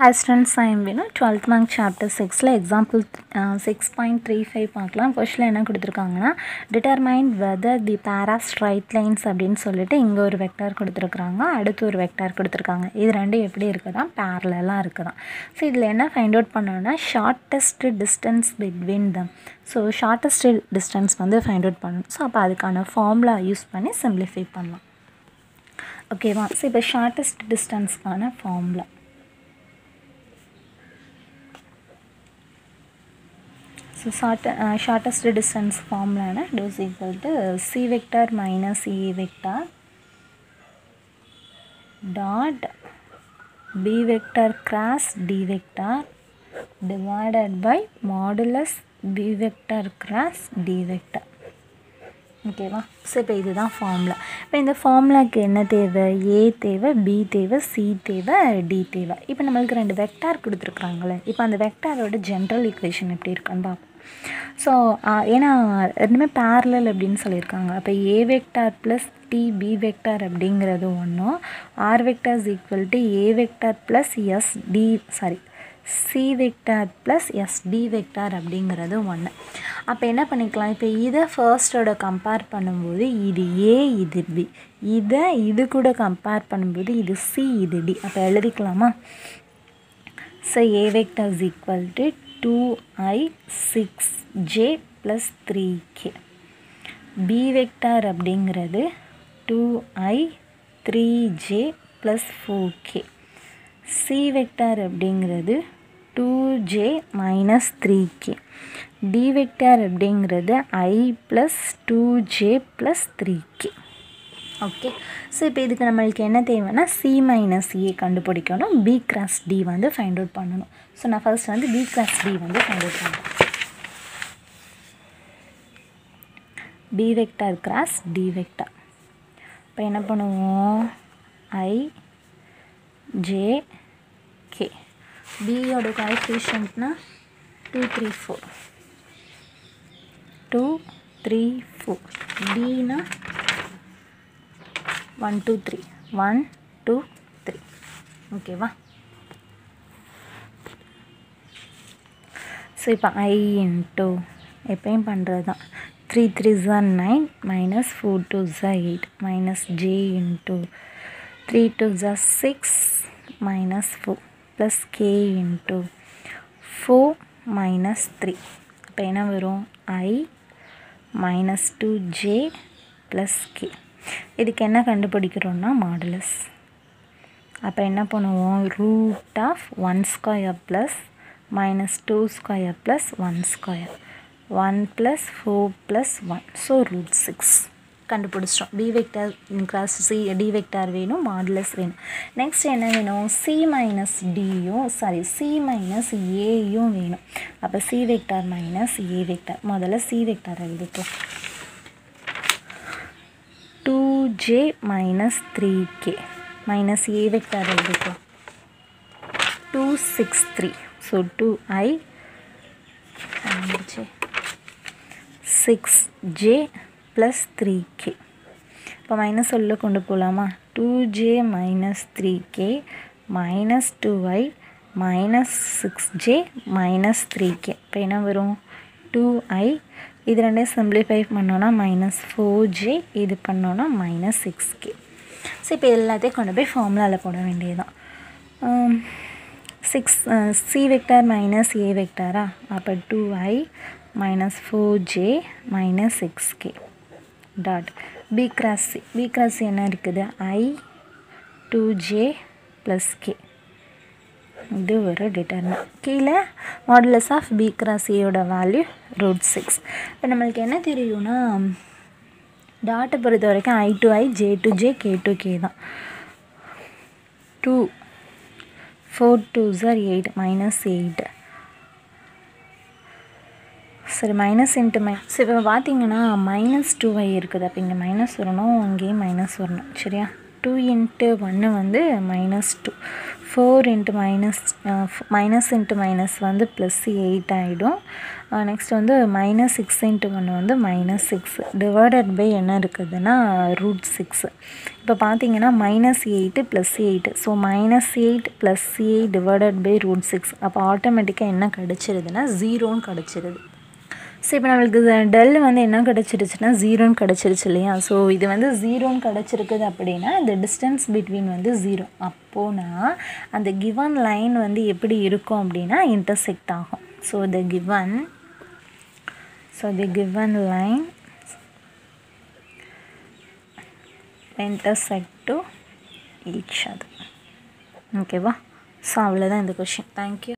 Hi students I am Vinu. 12th month chapter 6ல six point three five பார்க்கலாம். கொஷில் என்ன கொடுத்துருக்காங்கன்னா determine whether the pair of straight lines அப்படின்னு சொல்லிட்டு இங்கே ஒரு வெக்டார் கொடுத்துருக்குறாங்க. அடுத்து ஒரு வெக்டார் கொடுத்துருக்காங்க. இது ரெண்டும் எப்படி இருக்குதா? பேரலாக இருக்குதான் ஸோ இதில் என்ன ஃபைண்ட் அவுட் பண்ணணும்னா shortest distance between them so shortest distance வந்து ஃபைண்ட் அவுட் பண்ணணும் ஸோ அப்போ அதுக்கான ஃபார்முலா யூஸ் பண்ணி சிம்பிளிஃபை பண்ணலாம். ஓகேவா ஸோ இப்போ shortest டிஸ்டன்ஸ்க்கான formula So short, uh, shortest distance formula na is equal to c vector minus e vector dot b vector cross d vector divided by modulus b vector cross d vector ஓகேவா so இப்போ இதுதான் formula இப்போ இந்த ஃபார்முலாக்கு என்ன தேவை ஏ தேவை B தேவை C தேவை டி தேவை இப்போ நம்மளுக்கு ரெண்டு வெக்டார் கொடுத்துருக்குறாங்களே இப்போ அந்த வெக்டாரோட ஜென்ரல் ஈக்குவேஷன் எப்படி இருக்குன்னு பார்ப்போம் ஸோ ஏன்னா ரெண்டுமே பேரலல் அப்படின்னு சொல்லியிருக்காங்க. அப்போ a vector plus t b vector அப்படிங்கிறது ஒன்றும் r vector is equal to a vector plus s d sorry c vector plus s d vector அப்படிங்கிறது ஒன்று அப்போ என்ன பண்ணிக்கலாம்? இப்போ இதை ஃபர்ஸ்டோட கம்பேர் பண்ணும்போது இது ஏ இது பி இதை இது கூட கம்பேர் பண்ணும்போது இது சி இது டி அப்போ எழுதிக்கலாமா? So a vector is equal to two i six j plus three k b vector அப்படிங்கிறது two i three j plus four k c vector அப்படிங்கிறது two j minus three k d vector அப்படிங்கிறது i plus two j plus three k okay so இப்போ இதுக்கு நம்மளுக்கு என்ன தேவைன்னா C minus ஏ கண்டுபிடிக்கணும். B cross D வந்து ஃபைண்ட் அவுட் பண்ணணும். ஸோ நான் ஃபர்ஸ்ட் வந்து பி கிராஸ் டி வந்து ஃபைண்ட் அவுட் பண்ணுறேன் b vector cross d vector இப்போ என்ன பண்ணுவோம்? ஐ ஜே கே பியோட கோஎஃபிஷியன்ட்னா two three four two three four Tina one two three one two three ஓகேவா ஸோ இப்போ ஐ இன்ட்டு எப்பயும் பண்ணுறது தான் த்ரீ த்ரீ ஜார் நைன் மைனஸ் ஃபோர் டூ ஜா eight minus j into three two ஜா six minus four plus k into four minus three இப்போ என்ன வரும்? I minus two j plus k இதுக்கு என்ன கண்டுபிடிக்கிறோன்னா மாடலஸ் அப்போ என்ன பண்ணுவோம்? Root of one square plus minus two square plus one square one plus four plus one so root six கண்டுபிடிச்சிட்டோம். B vector cross c d vector வேணும் modulus வேணும். Next என்ன வேணும்? சி மைனஸ் டியும் சாரி சி மைனஸ் ஏயும் வேணும். அப்போ c vector minus a vector முதல்ல C vector எழுதிப்போம் two j minus three k minus 2j minus 3k minus a vector எடுக்கும் 263 so six j plus three k இப்போ minus உள்ள கொண்டு போகலாமா two j minus three k minus two i minus six j minus three k இப்போ என்ன வரும்? Two ஐ இது ரெண்டையும் சிம்பிளிஃபை பண்ணோன்னா மைனஸ் ஃபோர் ஜே இது பண்ணோன்னா மைனஸ் சிக்ஸ் கே ஸோ இப்போ எல்லாத்தையும் கொண்டு போய் ஃபார்முலாவில் போட வேண்டியதுதான். Six c vector minus a வெக்டாரா அப்போ two i minus four j minus six k dot b cross c b cross என்ன இருக்குது? I two j plus k இது ஒரு டிட்டர்மின் கீழே மாடுலஸ் ஆஃப் பி கிராஸ் ஏயோட வேல்யூ ரூட் சிக்ஸ் இப்போ நம்மளுக்கு என்ன தெரியும்னா டாட்டை பொறுத்த வரைக்கும் i to i j to j k to k தான். டூ ஃபோர் டூ சார் எயிட் மைனஸ் எயிட் சரி மைனஸ் இன்ட்டு மை சரி இப்போ பார்த்தீங்கன்னா மைனஸ் டூ ஐ இருக்குது. அப்போ இங்கே மைனஸ் வரணும் அங்கேயும் மைனஸ் வரணும். சரியா? டூ இன்ட்டு ஒன்று வந்து minus two four into minus minus into minus வந்து ப்ளஸ் எயிட் ஆகிடும் நெக்ஸ்ட் வந்து மைனஸ் சிக்ஸ் இன்ட்டு ஒன்று வந்து மைனஸ் சிக்ஸ் டிவைடட் பை என்ன இருக்குதுன்னா ரூட் சிக்ஸ் இப்போ பார்த்தீங்கன்னா minus eight plus eight so minus eight plus eight divided by root six அப்போ ஆட்டோமேட்டிக்காக என்ன கிடச்சிருதுன்னா ஜீரோன்னு கிடச்சிருது. ஸோ இப்போ நம்மளுக்கு டெல் வந்து என்ன கிடச்சிருச்சுன்னா ஜீரோன்னு கிடச்சிருச்சு இல்லையா? ஸோ இது வந்து ஜீரோன்னு கிடச்சிருக்குது அப்படின்னா இந்த டிஸ்டன்ஸ் பிட்வீன் வந்து ஜீரோ அப்போனா அந்த கிவன் லைன் வந்து எப்படி இருக்கும் அப்படின்னா இன்டர்செக்ட் ஆகும். So the given so the given line intersect to each அது ஓகேவா ஸோ அவ்வளோதான் இந்த கொஷின் தேங்க்யூ